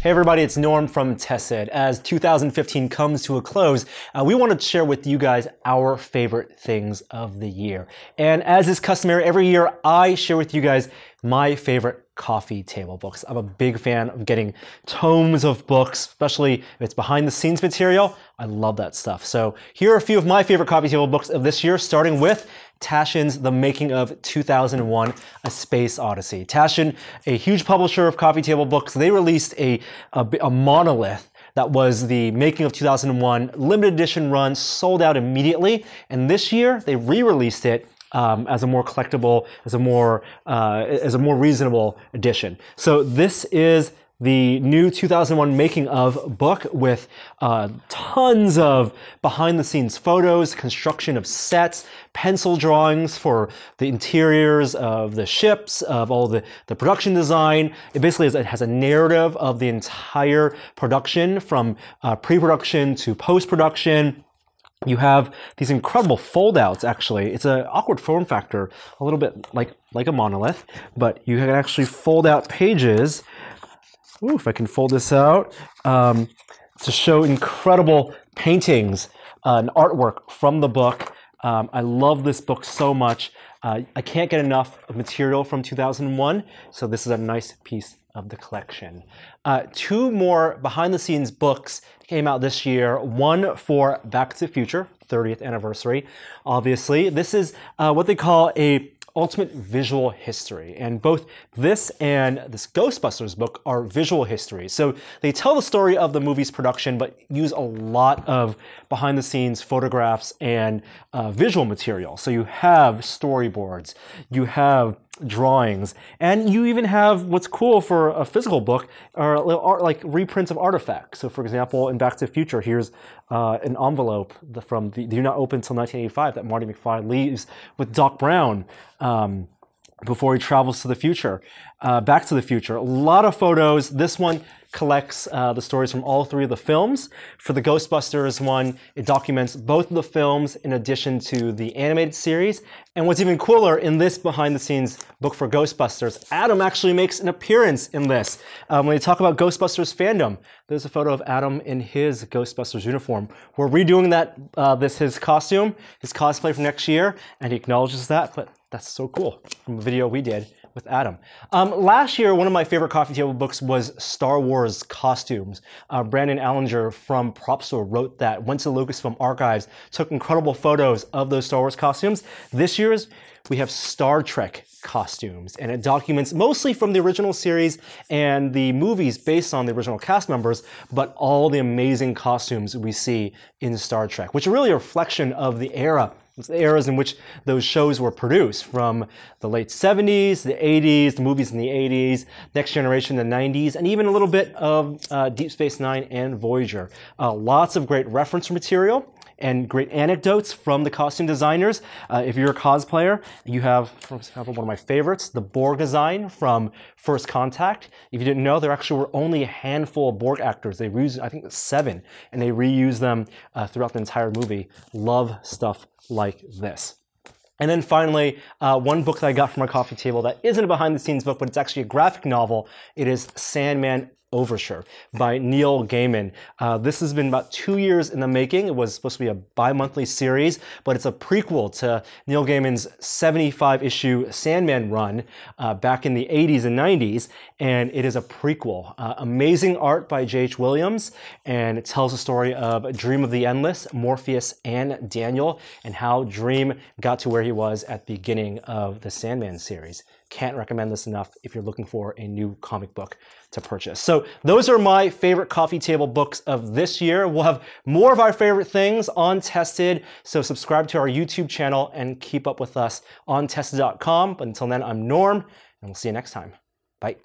Hey everybody, it's Norm from Tested. As 2015 comes to a close, uh, we want to share with you guys our favorite things of the year. And as is customary, every year I share with you guys my favorite coffee table books. I'm a big fan of getting tomes of books, especially if it's behind the scenes material. I love that stuff. So here are a few of my favorite coffee table books of this year, starting with Taschen's The Making of 2001, A Space Odyssey. Taschen, a huge publisher of coffee table books, they released a, a, a monolith that was the Making of 2001 limited edition run, sold out immediately. And this year, they re-released it um, as a more collectible, as a more uh, as a more reasonable edition. So this is the new 2001 making of book with uh, tons of behind the scenes photos, construction of sets, pencil drawings for the interiors of the ships, of all the, the production design. It basically has, it has a narrative of the entire production from uh, pre-production to post-production you have these incredible foldouts actually it's an awkward form factor a little bit like like a monolith but you can actually fold out pages Ooh, if I can fold this out, um, to show incredible paintings uh, and artwork from the book. Um, I love this book so much. Uh, I can't get enough material from 2001, so this is a nice piece of the collection. Uh, two more behind the scenes books came out this year. One for Back to the Future, 30th anniversary, obviously. This is uh, what they call a ultimate visual history. And both this and this Ghostbusters book are visual histories. So they tell the story of the movie's production, but use a lot of behind the scenes photographs and uh, visual material. So you have storyboards, you have drawings, and you even have what's cool for a physical book are like reprints of artifacts. So, for example, in Back to the Future, here's uh, an envelope from the Do Not Open until 1985 that Marty McFly leaves with Doc Brown. Um, before he travels to the future, uh, Back to the Future. A lot of photos. This one collects uh, the stories from all three of the films. For the Ghostbusters one, it documents both of the films in addition to the animated series. And what's even cooler, in this behind the scenes book for Ghostbusters, Adam actually makes an appearance in this. Um, when they talk about Ghostbusters fandom, there's a photo of Adam in his Ghostbusters uniform. We're redoing that, uh, this his costume, his cosplay for next year, and he acknowledges that, but that's so cool from a video we did with Adam. Um, last year, one of my favorite coffee table books was Star Wars Costumes. Uh, Brandon Alinger from Prop Store wrote that, went to the Lucasfilm archives, took incredible photos of those Star Wars costumes. This year's, we have Star Trek costumes, and it documents mostly from the original series and the movies based on the original cast members, but all the amazing costumes we see in Star Trek, which are really a reflection of the era it's the eras in which those shows were produced from the late 70s, the 80s, the movies in the 80s, Next Generation, in the 90s, and even a little bit of uh, Deep Space Nine and Voyager. Uh, lots of great reference material and great anecdotes from the costume designers. Uh, if you're a cosplayer, you have, for example, one of my favorites, the Borg design from First Contact. If you didn't know, there actually were only a handful of Borg actors. They reused, I think, seven, and they reused them uh, throughout the entire movie. Love stuff like this. And then finally, uh, one book that I got from my coffee table that isn't a behind the scenes book, but it's actually a graphic novel. It is Sandman Overture by Neil Gaiman. Uh, this has been about two years in the making. It was supposed to be a bi-monthly series, but it's a prequel to Neil Gaiman's 75 issue Sandman run uh, back in the 80s and 90s, and it is a prequel. Uh, amazing art by J.H. Williams, and it tells the story of Dream of the Endless, Morpheus, and Daniel, and how Dream got to where he was at the beginning of the Sandman series. Can't recommend this enough if you're looking for a new comic book to purchase. So those are my favorite coffee table books of this year. We'll have more of our favorite things on Tested. So subscribe to our YouTube channel and keep up with us on tested.com. But until then, I'm Norm, and we'll see you next time. Bye.